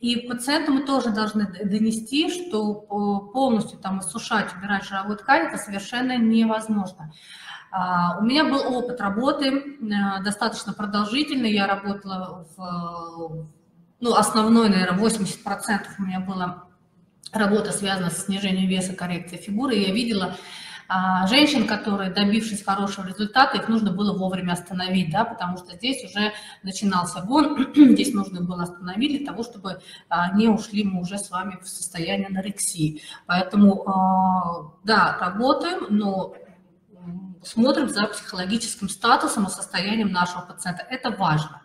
И пациенту мы тоже должны донести, что полностью там иссушать, убирать жировую ткань, это совершенно невозможно. А, у меня был опыт работы э, достаточно продолжительный. Я работала в, ну, основной, наверное, 80% у меня была работа, связана с снижением веса, коррекцией фигуры. И я видела женщин, которые, добившись хорошего результата, их нужно было вовремя остановить, да, потому что здесь уже начинался гон, здесь нужно было остановить для того, чтобы а, не ушли мы уже с вами в состояние анорексии. Поэтому, а, да, работаем, но смотрим за психологическим статусом и состоянием нашего пациента. Это важно.